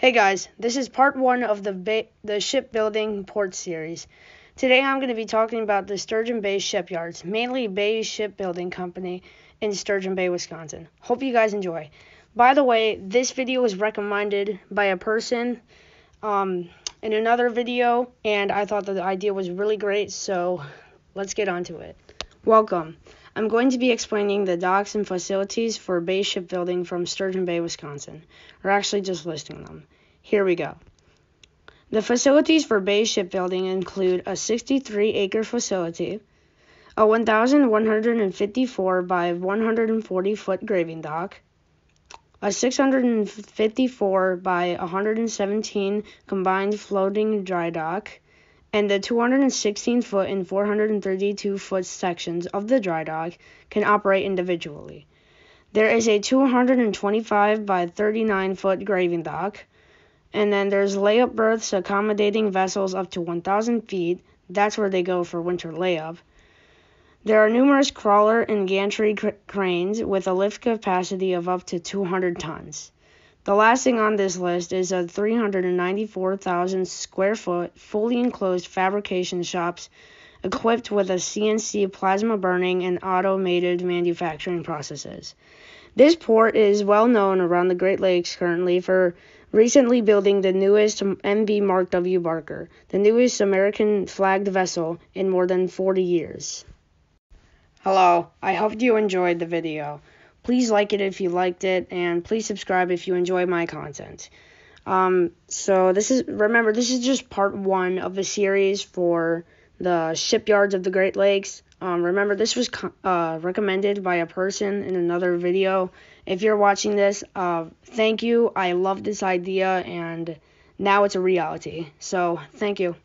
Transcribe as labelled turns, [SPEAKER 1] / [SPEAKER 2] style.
[SPEAKER 1] Hey guys, this is part one of the ba- the shipbuilding port series. Today I'm going to be talking about the Sturgeon Bay Shipyards, mainly Bay Shipbuilding Company in Sturgeon Bay, Wisconsin. Hope you guys enjoy. By the way, this video was recommended by a person um, in another video, and I thought that the idea was really great, so let's get on to it. Welcome. I'm going to be explaining the docks and facilities for Bay Shipbuilding from Sturgeon Bay, Wisconsin. We're actually just listing them. Here we go. The facilities for Bay Shipbuilding include a 63 acre facility, a 1,154 by 140 foot graving dock, a 654 by 117 combined floating dry dock, and the 216 foot and 432 foot sections of the dry dock can operate individually. There is a 225 by 39 foot graving dock, and then there's layup berths accommodating vessels up to 1,000 feet. That's where they go for winter layup. There are numerous crawler and gantry cr- cranes with a lift capacity of up to 200 tons. The last thing on this list is a 394,000 square foot, fully enclosed fabrication shops equipped with a CNC plasma burning and automated manufacturing processes. This port is well known around the Great Lakes currently for recently building the newest MV Mark W. Barker, the newest American flagged vessel in more than 40 years. Hello, I hope you enjoyed the video. Please like it if you liked it, and please subscribe if you enjoy my content. Um, so this is remember this is just part one of the series for the shipyards of the Great Lakes. Um, remember this was uh, recommended by a person in another video. If you're watching this, uh, thank you. I love this idea, and now it's a reality. So thank you.